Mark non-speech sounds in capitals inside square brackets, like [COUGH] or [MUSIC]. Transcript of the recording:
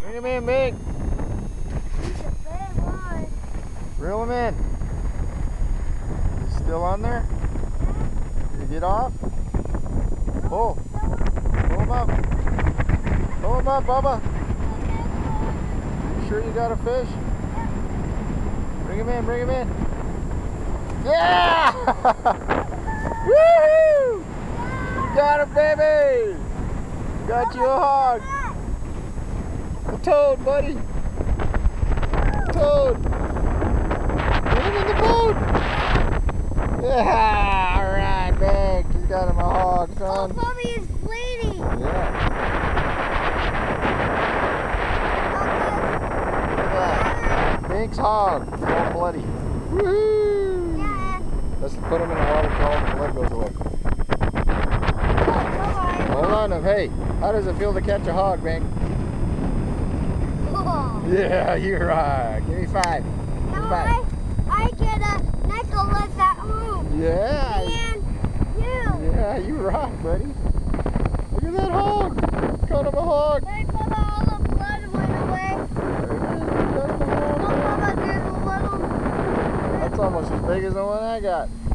Bring him in, Big. He's a big one. Reel him in. He's still on there? Did he get off? Pull. Pull him up. Pull him up, Bubba. You sure you got a fish? Bring him in, bring him in. Yeah! [LAUGHS] Woohoo! You got him, baby! Got you a hog. Toad, buddy. Toad. Get him in the boat. Yeah, all right, big. You got him a hog, son. Oh. Bobby is bleeding. Yeah. Look at hog. It's all bloody. Woohoo! Yeah. Let's put him in the water till all the blood goes away. Oh, Hold on. Hey, how does it feel to catch a hog, Bink? Yeah, you're right. Give me five. Give me five. I, I get a necklace that moves. Yeah. And you. Yeah, you rock, buddy. Look at that hog. Caught him a hog. Hey, all the blood went away. There he is. Got him a Look, hog. There's a little... That's almost as big as the one I got. Hey. All right.